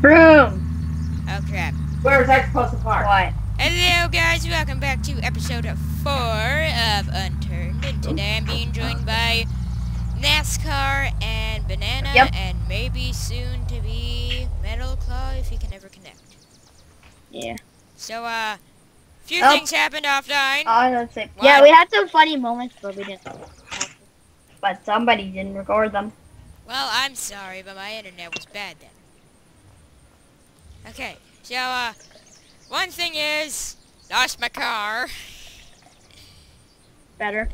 Broom. Oh crap. Where is that supposed to park? What? Hello guys, welcome back to episode 4 of Unturned. And today I'm being joined by NASCAR and Banana Yep. and maybe soon to be Metal Claw if he can ever connect. Yeah. So uh few Oh. things happened offline. Oh, let's see. What? Yeah, we had some funny moments, but we didn't. But somebody didn't record them. Well, I'm sorry, but my internet was bad then. Okay, so uh one thing is lost my car. Better.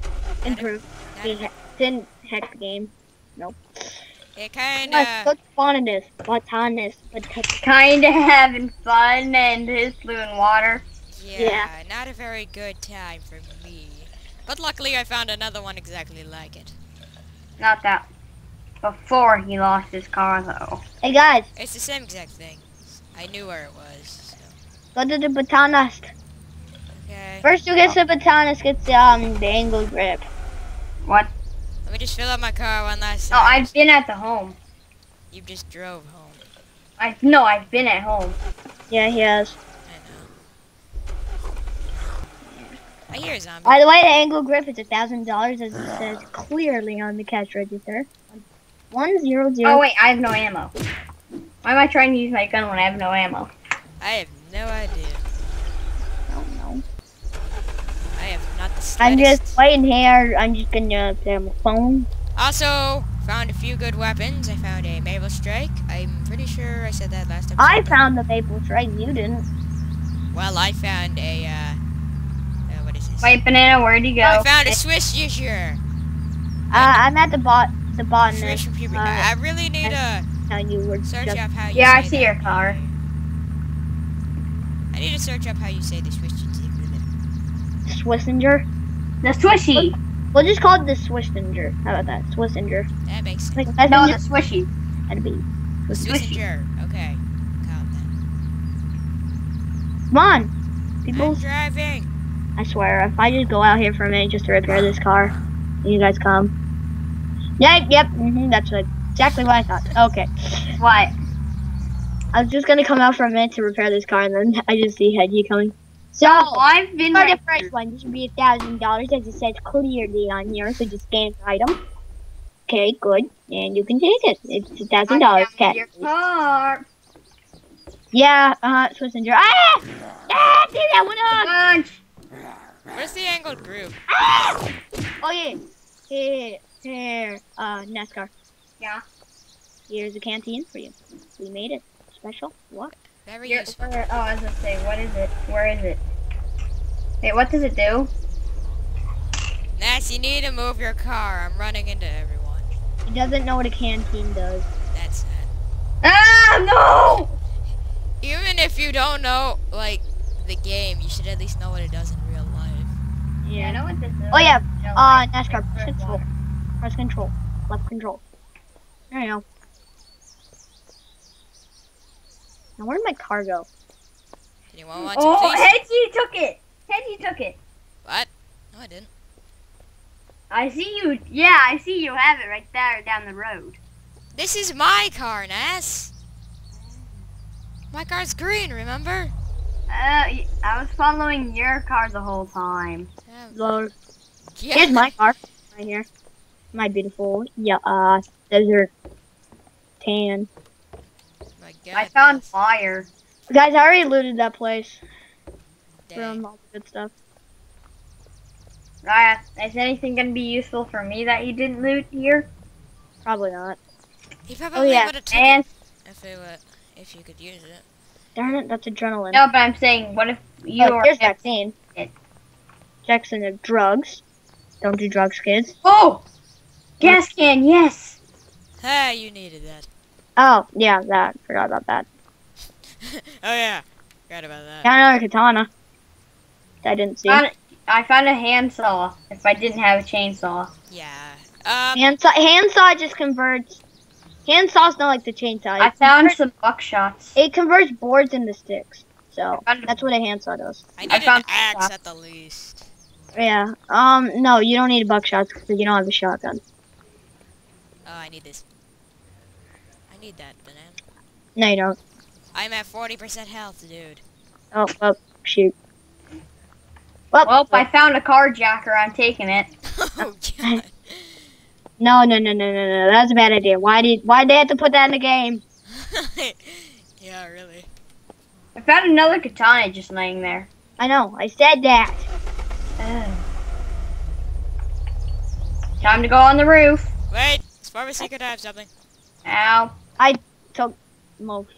Improved. Not- Didn't hack the game. Nope. It kinda look fun in this. What's on this? Kinda having fun and his blue and water. Yeah, Yeah. not a very good time for me. But luckily I found another one exactly like it. Not that. Before he lost his car, though. Hey guys, It's the same exact thing. I knew where it was. So. go to the batonist. Okay. First, who gets the batonist gets um the angle grip. What? Let me just fill up my car one last time. Oh, I've been at the home. You just drove home. I no, I've been at home. Yeah, he has. I know. I hear a zombie. By the way, the angle grip is a thousand dollars, as it says clearly on the cash register. One zero zero. Oh wait, I have no ammo. Why am I trying to use my gun when I have no ammo? I have no idea. I don't know. I have not the I'm just waiting here. I'm just gonna play on my phone. Also, found a few good weapons. I found a Maple Strike. I'm pretty sure I said that last episode. I found the maple strike. You didn't. Well, I found a, uh, uh what is this? Wait, banana. Where'd you go? I found a Swiss user. Uh, I'm at the bot. The bot. Swiss uh, I really need to How you were search just. up how you Yeah, I see your car. I need to search up how you say the Swiss cheese. Swissinger. The Swishy. We'll just call it the Swissinger. How about that? Swissinger. That makes sense. Like no, the Swishy. That'd be. The Swishy. Okay. Call it Come on, that. people. I'm driving. I swear, if I just go out here for a minute just to repair this car, you guys come. Yep, yep, hmm that's what, exactly what I thought. Okay. What? I was just gonna come out for a minute to repair this car, and then I just see Hedgie coming. So, I've been for the first one, this should be a thousand dollars, as it says clearly on here, so just scan the item. Okay, good, and you can take it. It's a thousand dollars cash. car. Yeah, uh, Swissenger. Ah! Ah, take that one off! Where's the angled group? Ah! Oh yeah. Here, here, uh, NASCAR. Yeah. Here's a canteen for you. We made it. Special. What? Very You're, useful. where, oh, I was gonna say, what is it? Where is it? Wait, what does it do? Nass, you need to move your car. I'm running into everyone. He doesn't know what a canteen does. That's sad. Ah, no! Even if you don't know, like, the game, you should at least know what it does in real life. Yeah, I know what this is. Oh yeah. No, Uh, NASCAR. Press control. Press control. Left control. There you go. Now where did my car go? Anyone want to Oh, please? Hedgie took it! Hedgie took it! What? No, I didn't. I see you. Yeah, I see you have it right there down the road. This is my car, Nass. My car's green, remember? Uh, y- I was following your car the whole time. Yeah. Lord. yeah. Here's my car. Right here. My beautiful, yeah, uh, desert tan. My God. I found fire. Guys, I already looted that place Dang. from all the good stuff. Uh, is anything gonna be useful for me that you didn't loot here? Probably not. He probably yeah, would have taken And if it would, if you could use it. Darn it, that's adrenaline. no, but I'm saying, what if you oh, are? here's vaccine. it. Jackson of drugs. Don't do drugs, kids. Oh, gas can. Yes. Ah, you needed that. Oh, yeah, that. Forgot about that. oh yeah, forgot about that. Got another katana. I didn't see. Found, I found a handsaw. If I didn't have a chainsaw. Yeah. Um. Handsaw, handsaw just converts. Handsaw's not like the chainsaw. I It, found some buckshots. it converts boards into sticks. So that's what a handsaw does. I need I an found axe stuff. at the least. Yeah. Um. No, you don't need buckshots because you don't have a shotgun. Oh, I need this. I need that banana. No, you don't. I'm at 40% health, dude. Oh, well, shoot. Well, Well, I found a carjacker. I'm taking it. oh, God. no, no, no, no, no, no. That's a bad idea. Why did why they have to put that in the game? yeah, really. I found another katana just laying there. I know. I said that. Time to go on the roof. Wait, it's pharmacy could have something. Ow. I took most.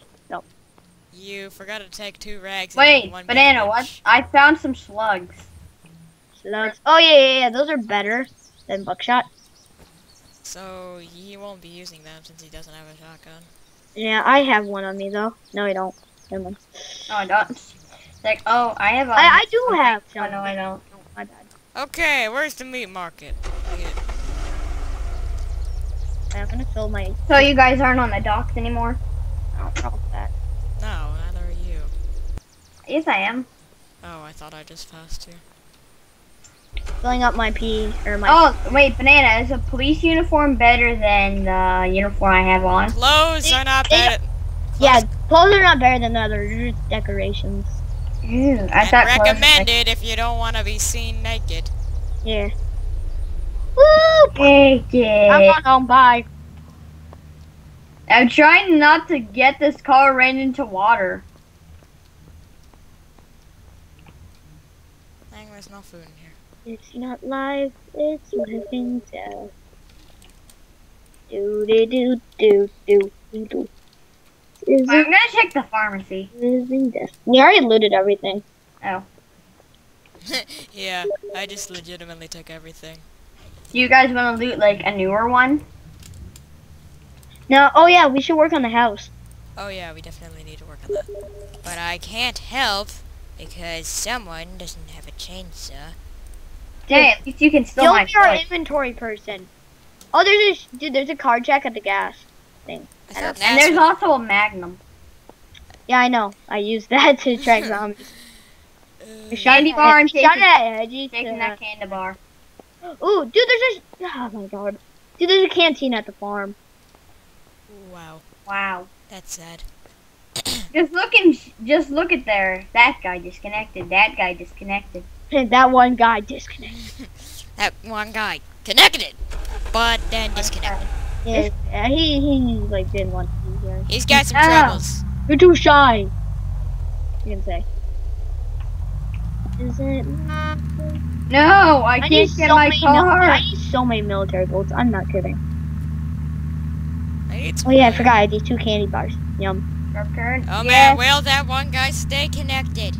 You forgot to take two rags. and Wait, one banana, what? I found some slugs. Slugs. Oh yeah, yeah, yeah. Those are better than buckshot. So he won't be using them since he doesn't have a shotgun. Yeah, I have one on me though. No, I don't. Never mind. No, I don't. Like, oh, I have. a- I, um, I do have Oh, no, I don't. Oh, my bad. Okay, where's the meat market? Look at- I'm gonna fill my. So you guys aren't on the docks anymore? Oh, drop that. No, neither are you. Yes, I am. Oh, I thought I just passed you. Filling up my pee or my. Oh, wait, banana. Is a police uniform better than the uniform I have on? Clothes are not they- bad. yeah, clothes are not better than the other decorations. Ew, I And thought clothes were- recommended if you don't want to be seen naked. Yeah. Woo! Take it. I'm on home. Bye. I'm trying not to get this car ran into water. Dang, there's no food in here. It's not life. It's living death. Do do do do do do do. Is I'm gonna check the pharmacy. living death? We already looted everything. Oh. yeah, I just legitimately took everything. Do you guys want to loot like a newer one? No. Oh yeah, we should work on the house. Oh yeah, we definitely need to work on that. But I can't help because someone doesn't have a chainsaw. Hey, at least you can still. You'll my be our foot. inventory person. Oh, there's a dude. There's a card check at the gas thing. I thought And there's also a magnum. Yeah, I know. I used that to track zombies. Uh, was- Shot Candy at- bar, I'm shot taking- at Edgy Taking to- that uh. candy bar. Ooh, dude, there's a. Oh my god. Dude, there's a canteen at the farm. Wow, Wow. that's sad. Just look and just look at there. That guy disconnected. That guy disconnected. that one guy disconnected. That one guy connected, but then disconnected. Yeah, yeah, he he like didn't want to be here. He's got some Ah. troubles. You're too shy. You can say. Is it? No, I, I can't need get so my many. Mil- car. I need so many military bolts. I'm not kidding. I need Oh yeah, I forgot. I need two candy bars. Yum. Turn. Oh yeah. man, will that one guy stay connected?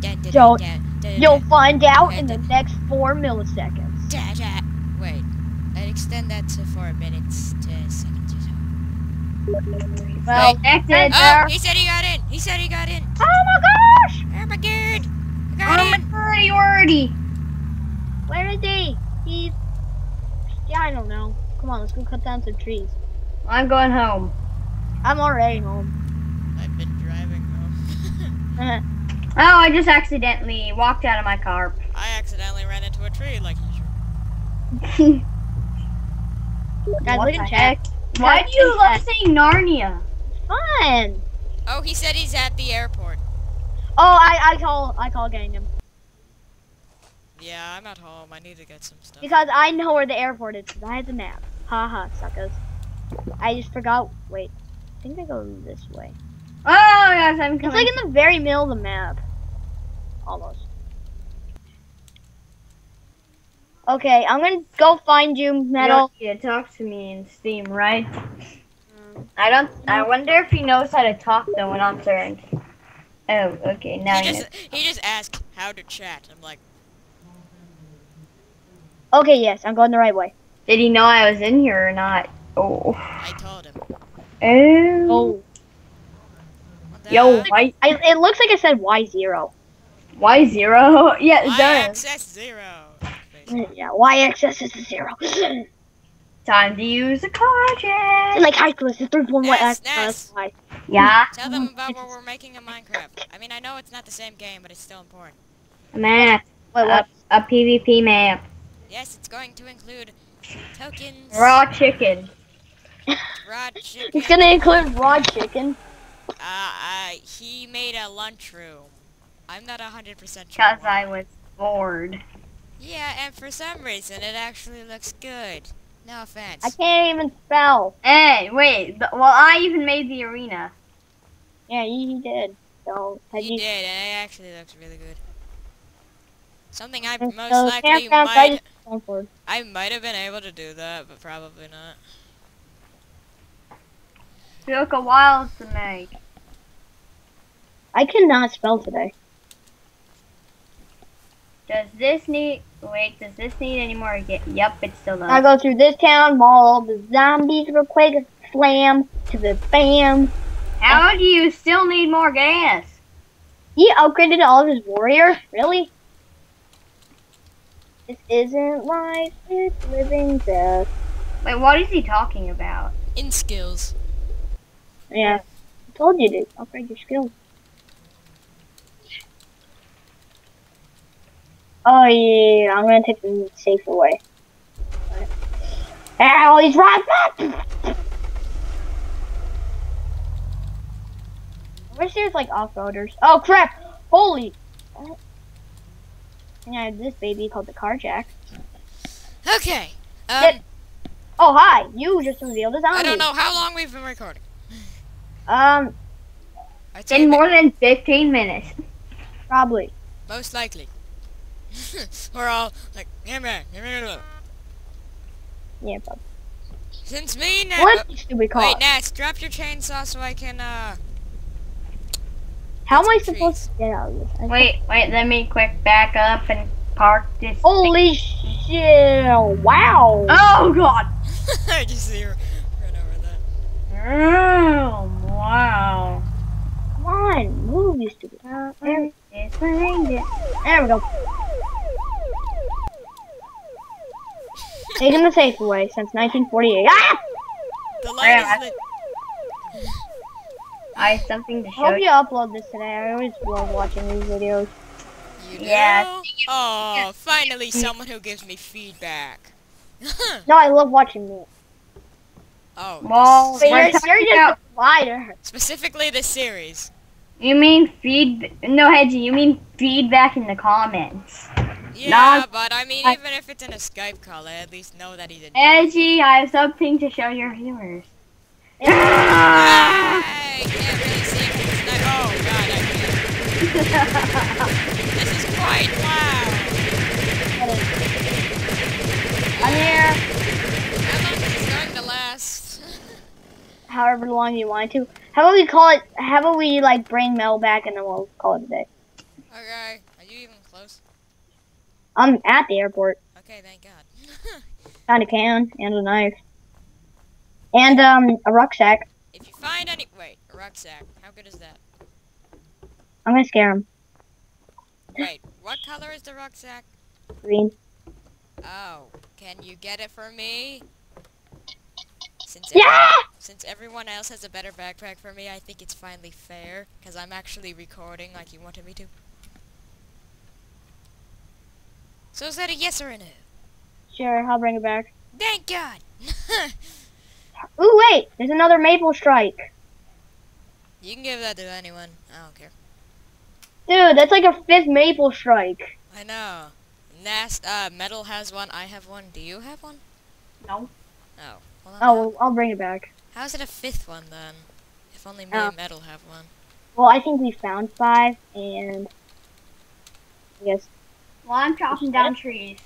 Dun, dun, Don't- dun, dun, You'll find out in the next four milliseconds. dun, dun. Wait, I'd extend that to four minutes to seconds or so. Well, connected Oh, he said he got in. He said he got in. Oh my gosh! Oh my god, I got Oh my in. pretty wordy. Where is he? He's. Yeah, I don't know. Come on, let's go cut down some trees. I'm going home. I'm already home. I've been driving home. Oh, I just accidentally walked out of my car. I accidentally ran into a tree like usual. Guys, What look the at heck? chat. Why do you love saying Narnia? Fun. Oh, he said he's at the airport. Oh, I I call I call getting him Yeah, I'm at home. I need to get some stuff. because I know where the airport is. I had the map. Haha, suckers. I just forgot. Wait, I think I go this way. Oh, yes, I'm It's like in the very middle of the map. Almost. Okay, I'm gonna go find you, Metal. You to talk to me in Steam, right? Mm. I don't. I mm. wonder if he knows how to talk though when I'm turned. Oh, okay. Now He he just he just asked how to chat. I'm like, Okay, yes, I'm going the right way. Did he know I was in here or not? Oh. I told him. Oh. Oh, Yo, heck? why? I, it looks like I said Y zero. Y zero? Yeah, it Y does. access zero. Mm, yeah, Y axis is a zero. Time to use a card like high school, it's a three point one. Yes, X plus Y. Yeah. Tell them about what we're making in Minecraft. I mean, I know it's not the same game, but it's still important. Map. Wait, what? A, a PvP map. Yes, it's going to include tokens, Raw chicken. Raw chicken. It's gonna include raw chicken. Uh, uh, he made a lunchroom. I'm not 100% sure. Because. I was bored. Yeah, and for some reason it actually looks good. No offense. I can't even spell. Hey, wait. Well, I even made the arena. Yeah, you, you did. So, had You you, did, and it actually looks really good. Something I most so likely campgrounds, I might just going for. I might have been able to do that, but probably not. Took a while to make. I cannot spell today. Does this need? Wait, does this need any more? Get, yep, it still I go through this town, maul all the zombies real quick, slam to the bam. How do you still need more gas? He upgraded all of his warrior? Really? This isn't life, it's living death. Wait, what is he talking about? In skills. Yeah. I told you to upgrade your skills. Oh yeah, I'm gonna take the safe away. Ow, he's right back! I wish there's like off-roaders. Oh crap! Holy! And I have this baby called the Carjack. Okay. Um, Get- Oh hi! You just revealed a zombie. I don't know how long we've been recording. Um, I'd In more than 15 minutes. probably. most likely. We're all like, yeah, man, yeah, man, yeah, man." Yeah, probably. Since me now. What stupid car? Wait, Nats, drop your chainsaw so I can, uh. How am I Some supposed to get out of this? I- Wait, wait, let me quick back up and park this. Holy shit! Wow! Oh god! I just see her run over that. Oh, wow. Come on, move, you stupid. Uh, There, It's there we go. Taking the safe away since 1948. Ah! The light Yeah, is lit. I have something to I show hope you. you upload this today. I always love watching these videos. You know? Yeah. Oh, finally someone who gives me feedback. No, I love watching me. Oh. Well, But we're you're, talking you're just about- a liar. Specifically the series. You mean feed? No, Hedgie, you mean feedback in the comments. Yeah, Not- but I mean, I- even if it's in a Skype call, I at least know that he's a. Hedgie, I have something to show your viewers. I can't really see if it's not. Oh god, I can't. This is quite loud. I'm here. However long you want to. How about we call it? How about we like bring Mel back and then we'll call it a day. Okay, are you even close? I'm at the airport. Okay, thank God. Found a can and a knife. And um a rucksack. if you find any, wait, a rucksack. How good is that? I'm gonna scare him. Wait, what color is the rucksack? Green. Oh, can you get it for me? Since Yeah! every- since everyone else has a better backpack for me, I think it's finally fair because I'm actually recording like you wanted me to. So is that a yes or a no? Sure, I'll bring it back. Thank God. Ooh wait, there's another maple strike. you can give that to anyone. I don't care. Dude, that's like a fifth maple strike. I know. Nast, uh, Metal has one. I have one. Do you have one? No. Oh. Well, then Oh, well, I'll bring it back. How is it a fifth one then? If only me Oh. and Metal have one. Well, I think we found five, and I guess Well, I'm chopping down trees.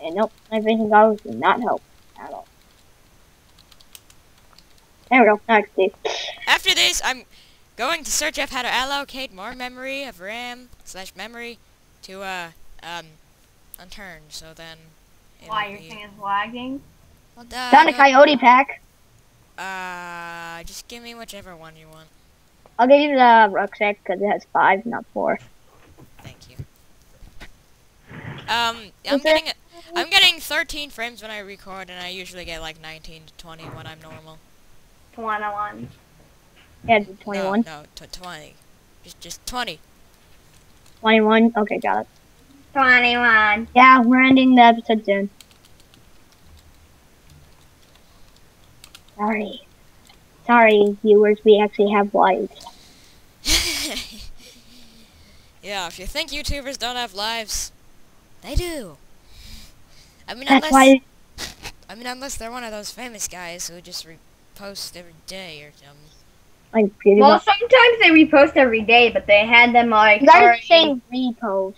yeah, nope. My vision goggles do not help at all. There we go. Now I can see. After this, I'm going to search up how to allocate more memory of RAM slash memory to uh um unturned. So then. Why, your be- thing is lagging? Well, duh, Found a coyote pack. Uh, just give me whichever one you want. I'll give you the rucksack because it has five, not four. Thank you. Um, I'm Is getting I'm getting 13 frames when I record, and I usually get like 19 to 20 when I'm normal. 21. Yeah, 21. No, no, 20. Just just 20. 21. Okay, got it. 21. Yeah, we're ending the episode soon. Sorry. Sorry, viewers, we actually have lives. yeah, if you think YouTubers don't have lives, they do. I mean, That's unless why. I mean, unless they're one of those famous guys who just repost every day or something. Like pretty Well, much. sometimes they repost every day, but they had them like. You guys saying repost.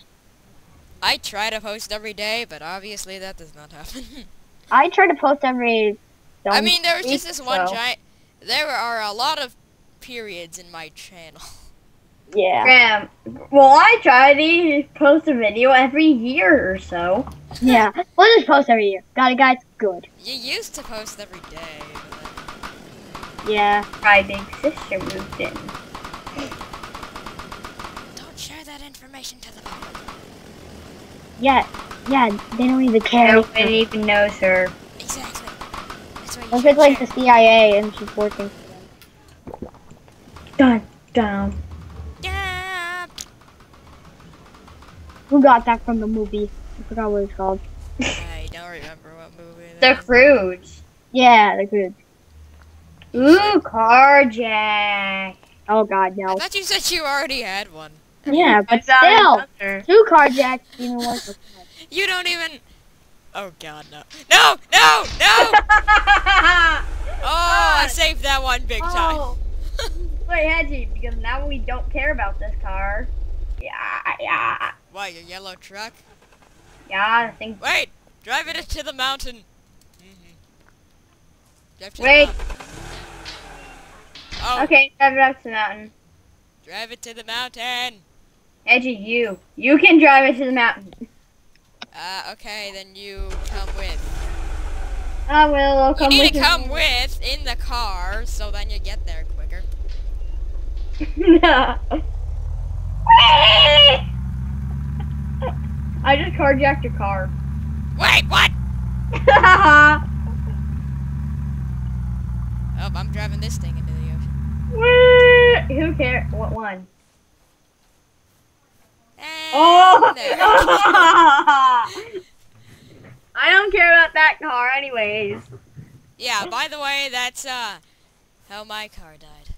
I try to post every day, but obviously that does not happen. I try to post every. I don't mean, there was just this or one so. giant. There are a lot of periods in my channel. Yeah. Graham, well, I try to post a video every year or so. Yeah. We'll just post every year. Got it, guys? Good. You used to post every day. But Yeah. My big sister moved in. don't share that information to the public. Yeah. Yeah. They don't even care. Nobody even knows her. Exactly. That's why you What if it's like the CIA and she's working for them? Dun dun. Yeah. Who got that from the movie? I forgot what it's called. I don't remember what movie. The that is. Croods. Yeah, the good. Ooh, carjack. Oh god, no. I no. thought you said you already had one. Yeah, but still, two carjacks even worse. You don't even. Oh God, no! No! No! No! Oh, I saved that one big time. Oh. Wait, Hedgie, because now we don't care about this car. Yeah, yeah, Why your yellow truck? yeah, I think. Wait! Drive it to the mountain. hmm Drive to Wait. Oh, Okay, drive it up to the mountain. drive it to the mountain. Hedgie, you. You can drive it to the mountain. Uh, okay, then you come with. I will. I'll come you need with to you. come with in the car, so then you get there quicker. No. I just carjacked your car. Wait, what? Oh, I'm driving this thing into the ocean. Who cares? What one? And Oh! I don't care about that car, anyways. Yeah, by the way, that's uh how my car died.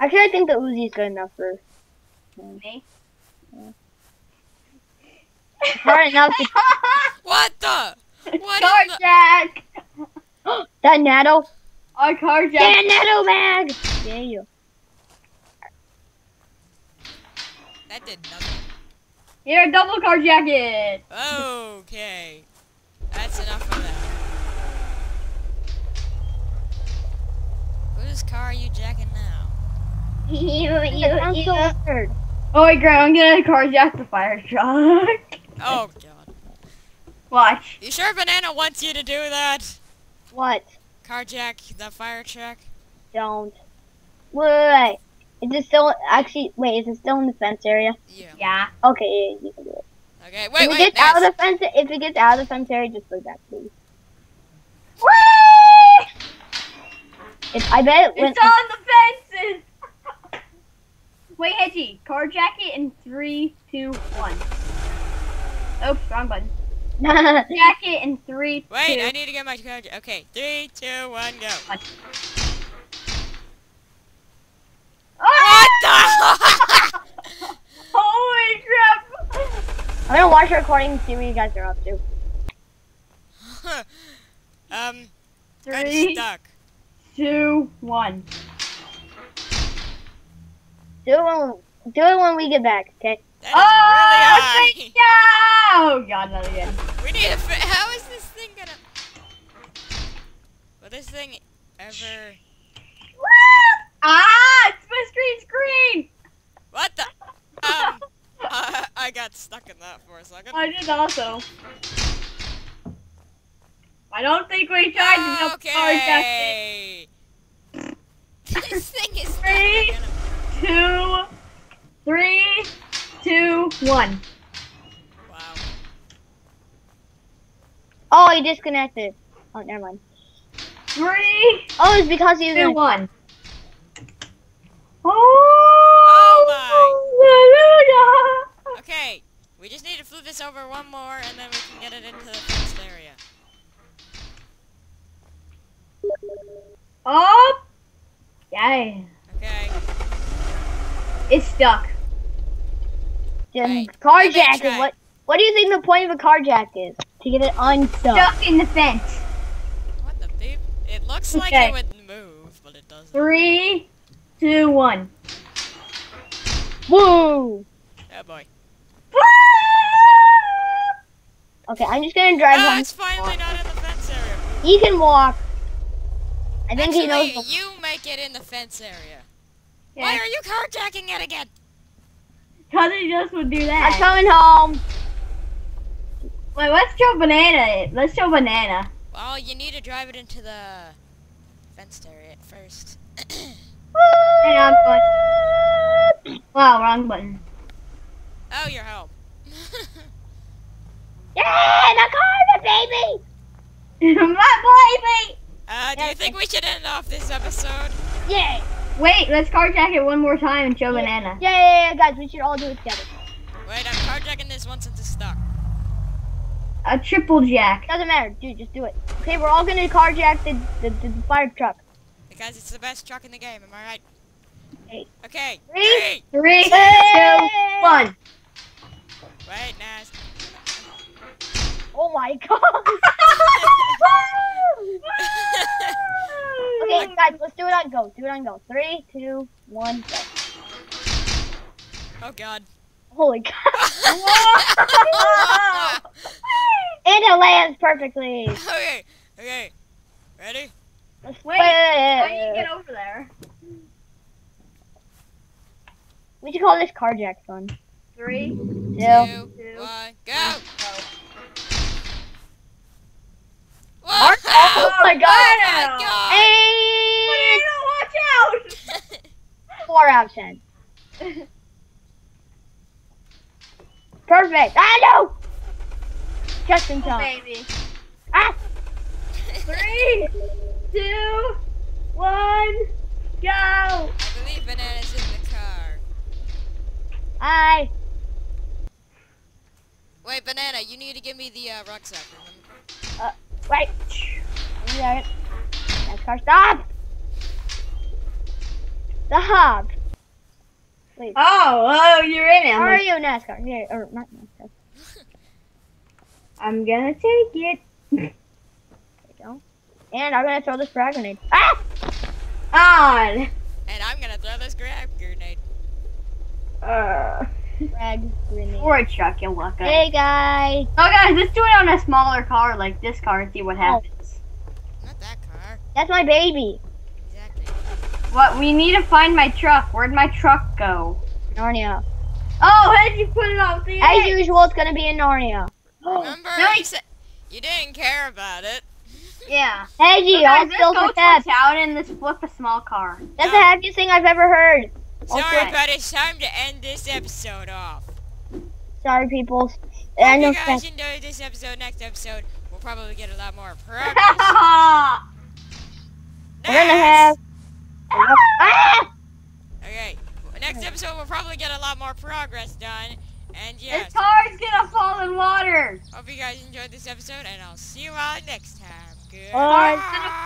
Actually, I think the Uzi is good enough for Me? hard enough to What the? What in the- Carjack! that NATO. I carjacked. Yeah, NATO bag. Yeah, you. That did nothing. Here, a double carjack it. Okay. That's enough of that. Whose car are you jacking now? You, It you. So weird. Oh wait, Grant, I'm gonna carjack the fire truck. Oh god. Watch. You sure Banana wants you to do that? What? Carjack the fire truck? Don't. Wait, wait, wait. Is it still actually? Wait, is it still in the fence area? Yeah. Yeah. Okay, yeah, you can do it. Okay, wait, if it wait. gets out of the fence, if it gets out of the fence area, just it back, please. Whee! If I bet it went. It's on the fences. Wait, Hedgie, carjack it in three, two, one. Oops, wrong button. Jack it in three, Wait, two. I need to get my car. Jacket. Okay, three, two, one, go. What the? Holy crap! I'm watch the recording and see what you guys are up to. um, Three, stuck. two, one. Do it when do it when we get back, okay? That Oh, really. Oh god, not again. We need to. How is this thing gonna? Will this thing ever? Ah! It's my screen screen! What the? Um, uh, I got stuck in that for a second. I did also. I don't think we tried to jump carjack it. Okay. this thing is stuck Three. again. Two, three, two, one. Wow. Oh, he disconnected. Oh, never mind. Three. Oh, it's because he was two, in. one. Oh Oh, my. Okay. We just need to flip this over one more, and then we can get it into the fenced area. hallelujah! Oh! Yay. Okay. It's stuck. Just Right. carjack Let me is try. what. What do you think the point of a carjack is? To get it unstuck. Stuck in the fence. What the beep? It looks like Okay. it would move, but it doesn't. Three, two, one. Woo! Oh boy. Okay, I'm just gonna drive ah, Oh, home. it's finally not in the fence area. He can walk. I think Actually, he knows. The, you make it in the fence area. Yeah. Why are you carjacking it again? Cause he just would do that. I'm coming home. Wait, let's show banana. Let's show banana. Well, you need to drive it into the fenced area at first. Hang on, going. Wow, wrong button. oh, you're home. Yeah, the car, the baby. My baby. uh, do you think we should end off this episode? Yeah. Wait, let's carjack it one more time and show banana. Yeah, yeah, yeah, guys, we should all do it together. Wait, I'm carjacking this one since it's stuck. A triple jack. Doesn't matter, dude, just do it. Okay, we're all gonna carjack the the, the, the fire truck. Because it's the best truck in the game, am I right? Okay. Okay. Three. Three, two, Hey! one. Wait, Naz. Oh my god. okay, guys, let's do it on go. Do it on go. Three, two, one, go. oh god. Holy cow. and it lands perfectly. okay, okay. Ready? Let's Wait, How do you get over there? We should call this carjack fun. Three, Two. Two, Two. one, go! Go. Oh my god. Oh my god! And Banana, watch out! four out of ten. Perfect. Ah no! Just in Oh, time. baby. Ah! Three, two, one, go! I believe Banana's in the car. Hi. Wait, Banana, you need to give me the uh, rucksack, remember? Wait. One second. Next car, stop! Stop! Please. Oh, oh, you're in it. How I'm, are you, NASCAR? Here, or not NASCAR. I'm gonna take it. There you go. And I'm gonna throw this frag grenade. Ah! On. And I'm gonna throw this grab grenade. Uh, Frag grenade. or a truck, you'll. Hey guys! Oh, guys, let's do it on a smaller car like this car and see what oh. happens. Not that car. That's my baby. Exactly. What? We need to find my truck. Where'd my truck go? Narnia. Oh, how'd you put it off the As edge? usual, it's gonna be in Narnia. Remember? No, you, said you didn't care about it. Yeah. Hey G, So all guys, let's skills go for theft. out and let's flip a small car. That's No. the happiest thing I've ever heard. Sorry, Okay. but it's time to end this episode off. Sorry, people. Hope And you no guys enjoyed this episode. Next episode, we'll probably get a lot more progress. We're gonna have. Okay. Next episode, we'll probably get a lot more progress done. And yeah, This car's gonna fall in water. hope you guys enjoyed this episode, and I'll see you all next time. Bye. Goodbye.